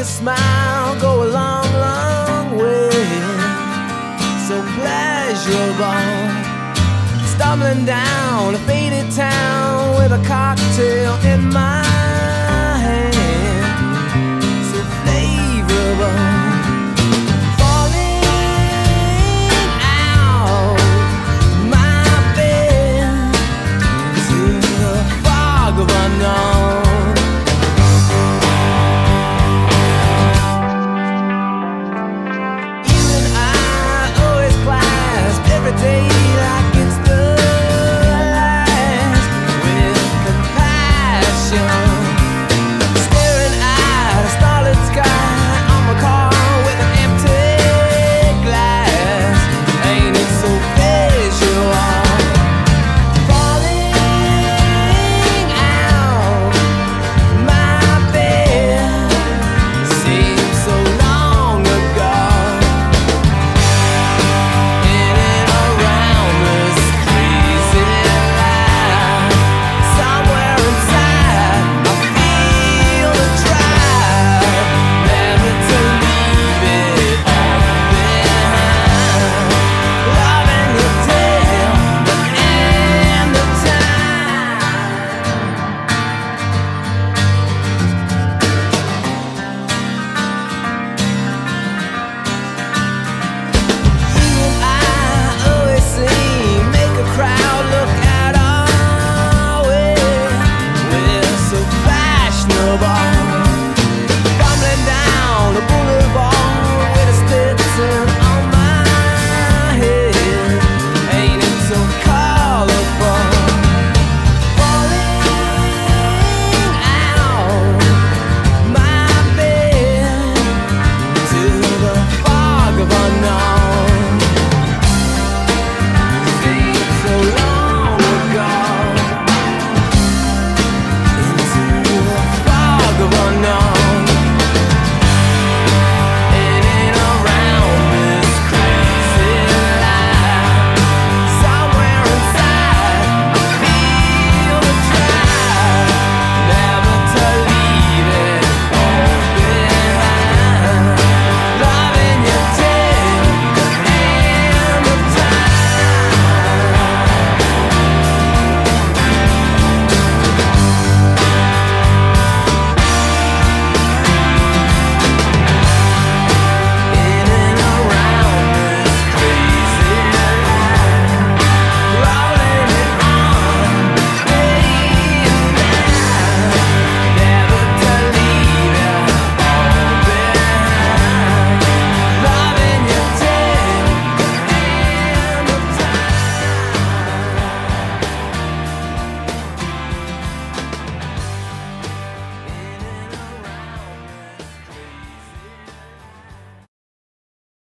a smile go a long, long way. So pleasurable. Stumbling down a faded town with a cocktail in my hand. So flavorful. My bed is in the fog Of unknown